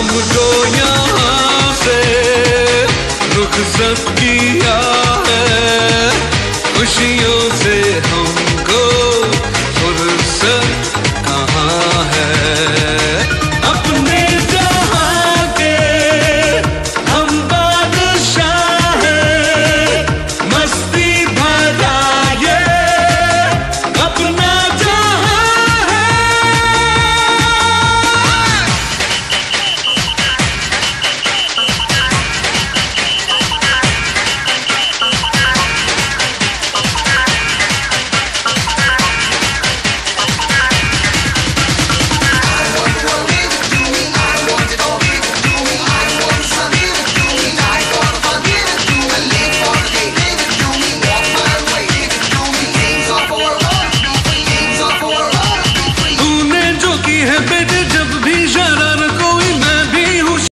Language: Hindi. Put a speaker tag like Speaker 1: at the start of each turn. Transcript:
Speaker 1: तो यहाँ से रुख किया है खुशियों से